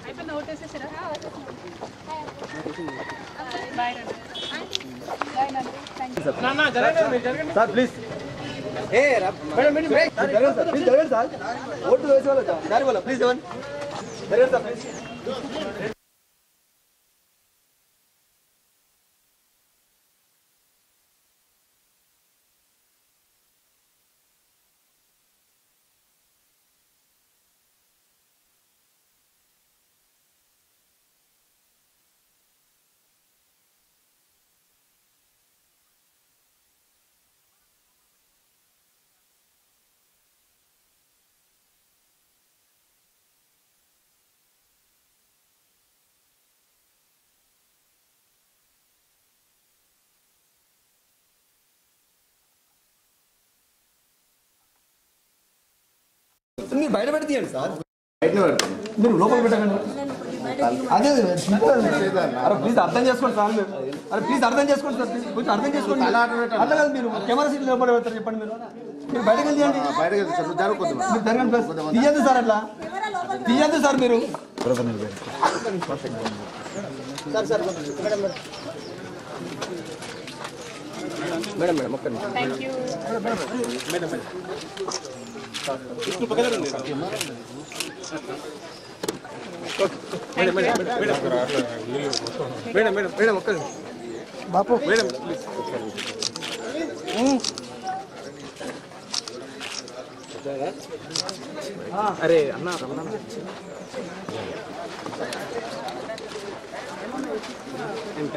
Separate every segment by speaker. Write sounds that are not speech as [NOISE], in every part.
Speaker 1: అయిపోయింది vote వేసేసారా bye రండి bye నండి థ్యాంక్ యూ
Speaker 2: సార్ ప్లీజ్. ఏ మేడం సార్ ప్లీజ్ జరగండి సార్. ఓటు వేసేవాళ్ళు సార్ దాని వల్ల ప్లీజ్ జరగండి సార్ ప్లీజ్. మీరు బయట పెట్టి తీయండి సార్ మీరు లోపల పెట్టకండి. అదే అరే ప్లీజ్ అర్థం చేసుకోండి సార్ మీరు. అరే ప్లీజ్ అర్థం చేసుకోండి సార్. ప్లీజ్ కొంచెం అర్థం చేసుకోండి అట్లా కాదు మీరు. కెమెరా సీట్ లోపల పెడతారు చెప్పండి మీరు. మీరు బయటకు వెళ్ళి తీయండి.
Speaker 3: బయటకు జరగకూడదు
Speaker 2: మీరు జరగండి తీయద్దు సార్ అట్లా. తీయద్దు సార్ మీరు. Sir sir madam madam. Madam ఒక్క
Speaker 1: thank you
Speaker 2: madam madam madam ఒక్క బాపు మేడం అరే అన్న రమణ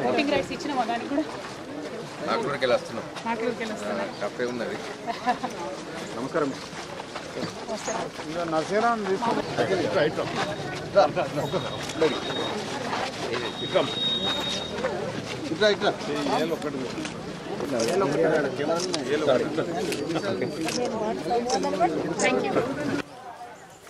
Speaker 1: ఓటింగ్ రైట్స్ ఇచ్చిన కూడా
Speaker 3: వెళ్ళి వస్తున్నాం
Speaker 1: వెళ్ళొస్తున్నారు
Speaker 3: తప్పే ఉన్నది. [LAUGHS]
Speaker 2: నమస్కారం. ఇట్లా ఇట్లా
Speaker 1: థ్యాంక్ యూ